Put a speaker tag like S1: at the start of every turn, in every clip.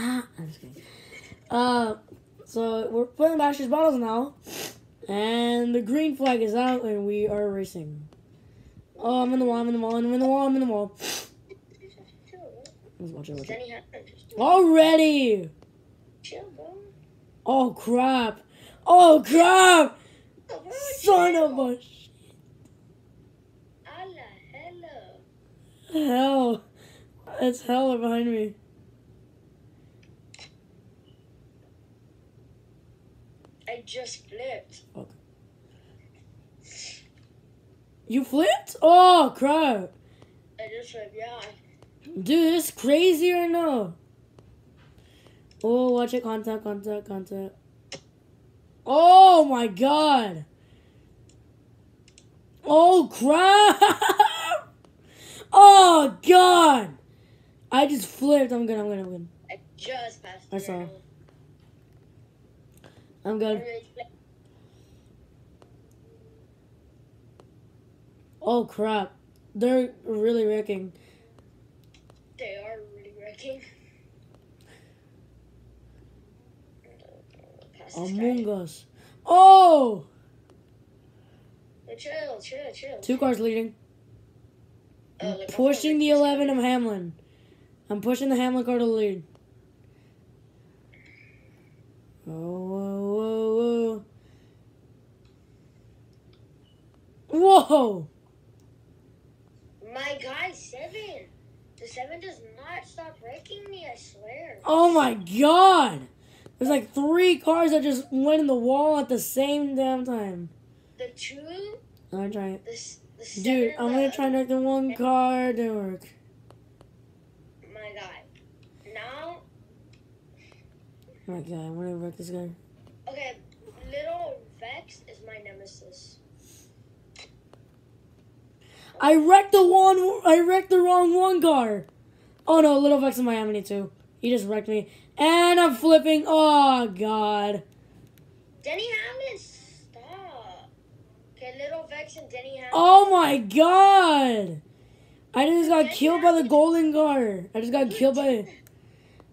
S1: Ah, I'm just kidding. Uh, so we're playing Bashers Battles now, and the green flag is out, and we are racing. Oh, I'm in the wall. I'm in the wall. I'm in the wall. I'm in the wall. Let's watch it. Watch it. Already.
S2: chill, bro.
S1: Oh crap. Oh crap. Son of a sh-
S2: Allah, hello.
S1: hell. It's hell behind me.
S2: I just flipped.
S1: You flipped? Oh crap.
S2: I just flipped, yeah.
S1: Dude, it's crazy or no? Oh, watch it. Contact, contact, contact. Oh my god. Oh crap. Oh god. I just flipped. I'm good. I'm good. I'm good.
S2: I just passed.
S1: I saw. I'm good. Oh crap. They're really wrecking.
S2: They are really wrecking. Pass this guy.
S1: Among Us. Oh!
S2: Chill, chill, chill.
S1: Two cars leading.
S2: Oh,
S1: I'm pushing the 11
S2: guy.
S1: of Hamlin. I'm pushing the Hamlin car to lead. Oh, whoa, whoa. Whoa!
S2: My guy, seven. The seven does not stop wrecking me, I swear.
S1: Oh my god! There's like three cars that just went in the wall at the same damn time.
S2: The two,
S1: I'm trying.
S2: the, the
S1: Dude, I'm gonna try and wreck the one car. Didn't work.
S2: My guy. Now,
S1: Oh my god, I'm gonna wreck this guy.
S2: okay, little Vex is my nemesis.
S1: I wrecked the one. I wrecked the wrong one car. Oh no, Little Vex in Miami too. He just wrecked me, and I'm flipping. Oh god.
S2: Denny Hamlin, stop. Okay, little Vex and Denny Hamlin.
S1: Oh my god. I just got killed by the golden car. I just got killed by.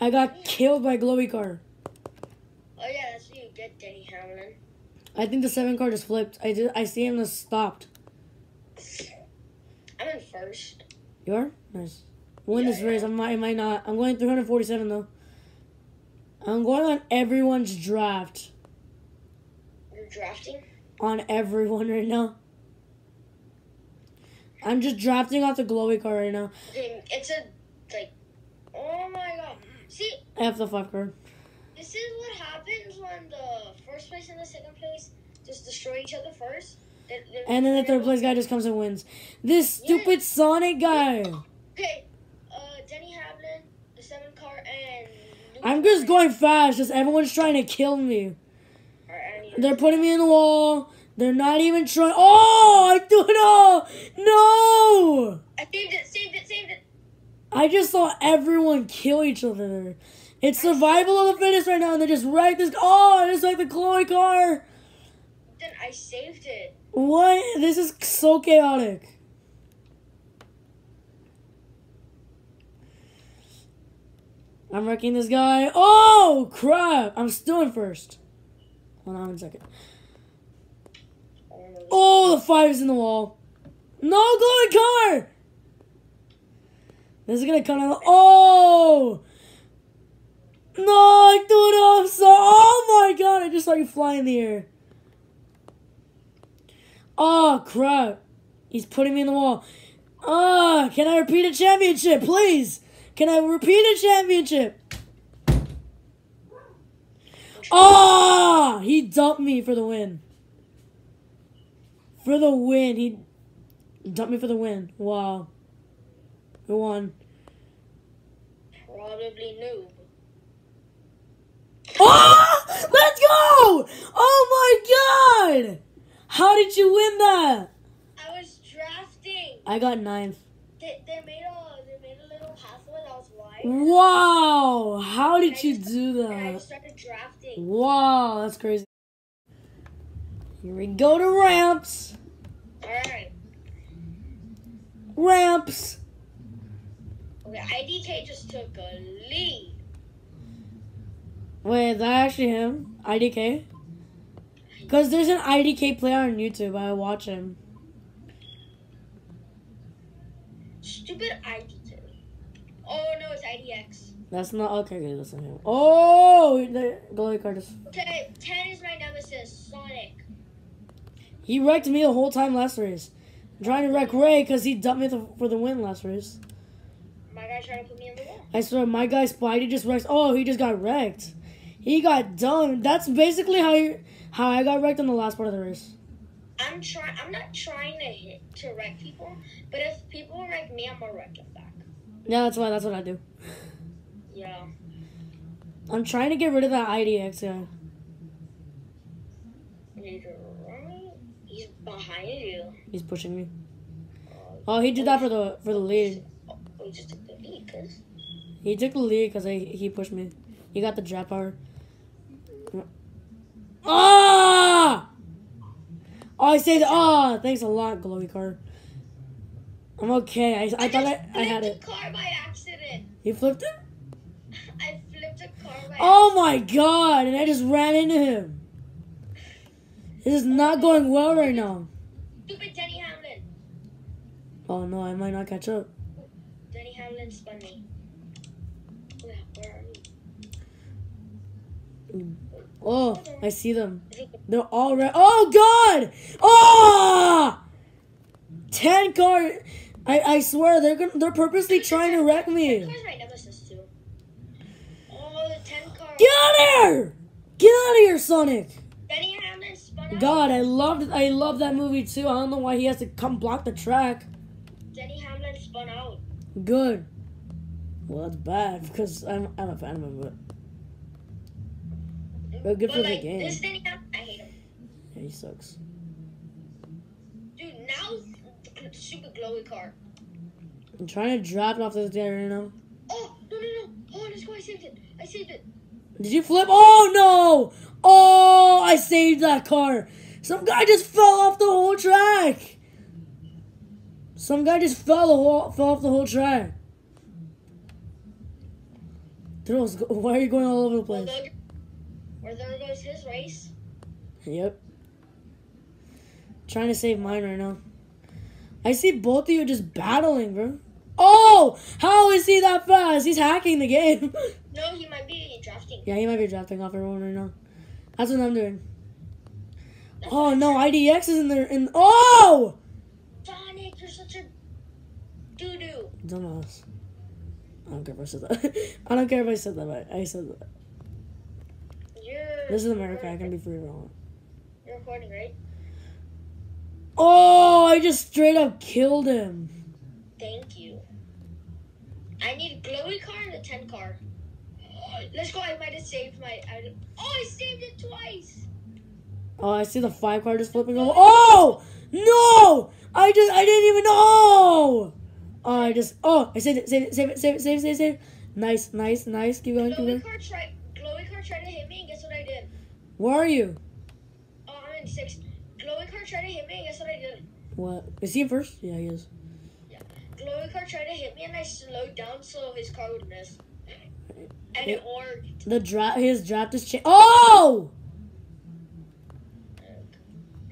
S1: I got killed by glowy car.
S2: Oh yeah, that's what you get, Denny Hamlin.
S1: I think the seven car just flipped. I did. I see him just stopped.
S2: I'm in first.
S1: You are nice. Win
S2: Yeah,
S1: this race. I might. I might not. I'm going 347 though. I'm going on everyone's draft.
S2: You're drafting.
S1: on everyone right now. I'm just drafting off the glowy car right now.
S2: It's a like. Oh my god. See,
S1: F the five car.
S2: this is what happens when the first place and the second place just destroy each other first.
S1: And then the third place guy just comes and wins. This stupid Sonic guy.
S2: Okay, uh, Denny Hamlin, the seven car, and.
S1: I'm just going fast. Just everyone's trying to kill me.
S2: Alright, I need-
S1: They're putting me in the wall. They're not even trying. Oh, I threw it all. No.
S2: I saved it, saved it, saved it.
S1: I just saw everyone kill each other. It's survival of the fittest right now, and they just wrecked this. Oh, it's like the Chloe car.
S2: Then I saved it.
S1: What? This is so chaotic. I'm wrecking this guy. Oh, crap. I'm still in first. Hold on one second. Oh, the five is in the wall. No glowing car. This is gonna come out. Oh. No, I threw it off. So, oh my god, I just saw you fly in the air. Oh crap! He's putting me in the wall. Ah, can I repeat a championship, please? Can I repeat a championship? Ah, he dumped me for the win. For the win, he dumped me for the win. Wow. Who won?
S2: Probably noob.
S1: Oh, let's go! Oh my god! How did you win that?
S2: I was drafting.
S1: I got ninth.
S2: They, they made a they made a little pathway that was wide.
S1: Wow! How did you do
S2: And I
S1: that?
S2: started drafting.
S1: Wow, that's crazy. Here we go to ramps.
S2: Alright.
S1: Ramps.
S2: Okay, IDK just took a lead.
S1: Wait, is that actually him? IDK? Because there's an IDK player on YouTube. I watch him.
S2: Stupid IDK. Oh no, it's IDX.
S1: That's not okay. Good, listen him. Oh, the glowy card is.
S2: Okay, 10 is my nemesis, Sonic.
S1: He wrecked me the whole time last race. I'm trying to wreck Ray because he dumped me for the win last race.
S2: My guy tried to put me in the wall.
S1: I swear, my guy Spidey just wrecked. Oh, he just got wrecked. He got done. That's basically how you, how I got wrecked in the last part of the race.
S2: I'm trying. I'm not trying to hit to wreck people, but if people wreck me, I'm gonna wreck them back.
S1: Yeah, that's why. That's what I do.
S2: Yeah.
S1: I'm trying to get rid of that IDX guy.
S2: He's behind you.
S1: He's pushing me.
S2: Oh,
S1: Oh, he did that for the for the lead.
S2: oh, he just took the lead, cause
S1: He took the lead because he pushed me. He got the drop power. Ah! Oh, I saved it. Oh, thanks a lot, glowy car. I'm okay. I, I, thought I, I had it.
S2: car by accident.
S1: You flipped it?
S2: I flipped a car by
S1: Oh my god! And I just ran into him. This is not going well right now.
S2: Stupid Denny Hamlin.
S1: Oh no, I might not catch up.
S2: Denny Hamlin spun me. Where, where are you?
S1: Oh, I see them. They're all red. Oh god! Oh! Ten car. I I swear they're gonna, they're purposely trying to wreck me.
S2: car's my nemesis too. Oh, the ten car.
S1: Get out of here! Get out of here, Sonic!
S2: Denny Hamlin spun out.
S1: God, I loved I love that movie too. I don't know why he has to come block the track.
S2: Denny Hamlin spun out.
S1: Good. Well, that's bad because I'm I'm a fan of him, but Well, good
S2: but
S1: for the
S2: like,
S1: game.
S2: This Hamlin, I hate him.
S1: yeah, he sucks.
S2: Dude, now the super glowy car.
S1: I'm trying to drop it off this guy right now.
S2: Oh, no, no, no. Oh, let's go. I saved it. I saved it.
S1: Did you flip? Oh no! Oh, I saved that car. Some guy just fell off the whole track. Some guy just fell the whole fell off the whole track. Throws, why are you going all over the place?
S2: Well, there goes his race.
S1: Yep. Trying to save mine right now. I see both of you just battling, bro. Oh! How is he that fast? He's hacking the game.
S2: No, he might be drafting.
S1: yeah, he might be drafting off everyone right now. That's what I'm doing.
S2: That's
S1: Oh no, IDX is in there. In oh.
S2: Sonic, you're such a doo doo.
S1: dumbass. I don't care if I said that. I don't care if I said that. But I said that. This is America. I can be free wrong.
S2: You're recording, right?
S1: Oh, I just straight up killed him.
S2: Thank you. I need a glowy car and a 10 car. Oh, let's go. I might have saved my. I, oh, I saved it twice.
S1: Oh, I see the five car just flipping over. Oh no! I just I didn't even know. Oh, I just oh I saved it, saved it, save it, save it, save it, save it, save it. Nice, nice, nice. Keep going, keep going.
S2: car tried. Car tried to hit me, and guess what I did?
S1: Where are you?
S2: Oh, I'm in six. Glowy car tried to hit me, and guess what I did?
S1: What? Is he in first? Yeah, he is. Yeah.
S2: Glowy car tried to hit me, and I slowed down so his car would miss. And it worked.
S1: The draft, his draft is cha- Oh!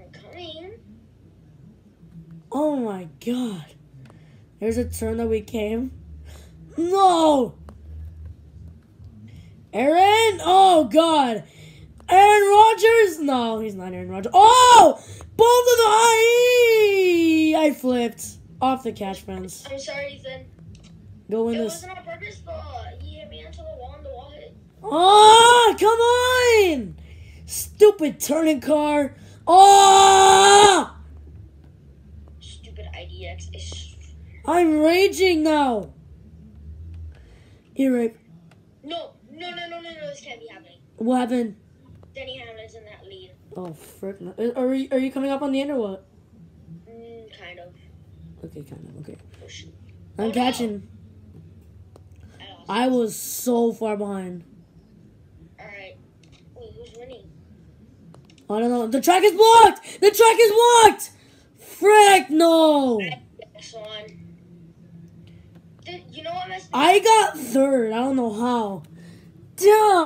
S2: I'm coming.
S1: Oh my god. There's a turn that we came. No! Aaron? Oh god. Aaron Rodgers? No, he's not Aaron Rodgers. Oh! Both of the I I flipped off the catch fence.
S2: I'm sorry, Ethan.
S1: Go win
S2: It
S1: this.
S2: wasn't on purpose, but he hit me into the wall, and the wall hit.
S1: Oh, come on! Stupid turning car. Oh!
S2: Stupid IDX is.
S1: I'm raging now. You're right.
S2: No, no, no, no, no, no. This can't be happening.
S1: What happened?
S2: Denny Hamlin's in that lead.
S1: Oh, frick. no. Are you, are you coming up on the end or what?
S2: Mm, kind of.
S1: Okay, kind of. Okay. I'm
S2: Oh, no.
S1: catching.
S2: I.
S1: I was so far behind.
S2: Alright. Wait, who's winning?
S1: I don't know. The track is blocked! The track is blocked! Frick, no!
S2: Next one. Did, you know what
S1: I got third. I don't know how. Damn!